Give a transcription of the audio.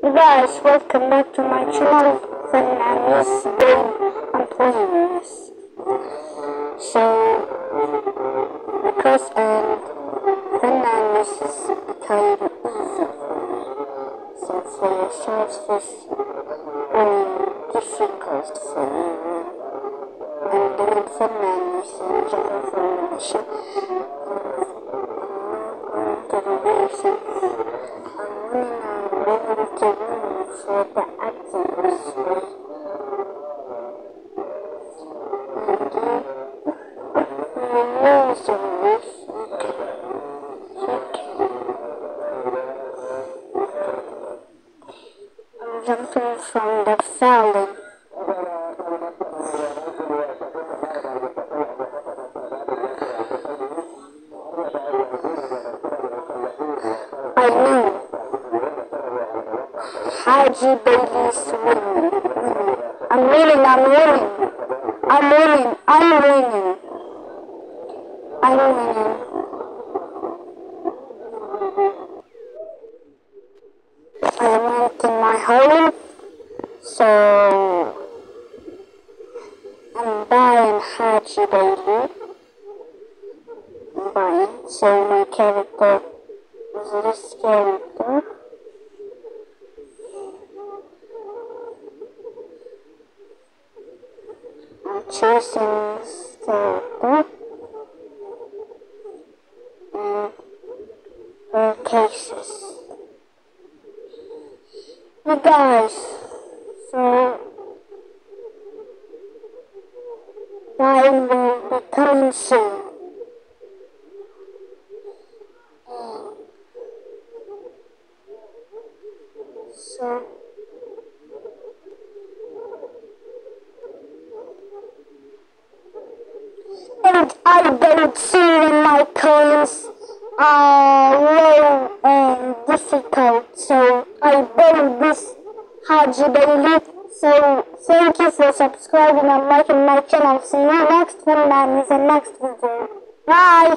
You guys, welcome back to my channel, Fernandez Game. I'm playing this. So, because um, Fernandez is kind of easy since the sharks was really difficult for me. I'm doing Fernandez and Java Formation. I'm going to the I'm running for the. I'm jumping from the fountain. Haji Bailey's winning. I'm winning, I'm winning. I'm winning, I'm winning. I'm winning. I went in my home, so I'm buying Haji Bailey. I'm buying, so my character is this character. I'm choosing this character. And four cases. You guys, so Ryan will be coming soon. And so and I don't see in my coins are uh, low and difficult, so I bought this Haji Bailey. So thank you for subscribing and liking my channel. See you next one, man, in the next video. Bye!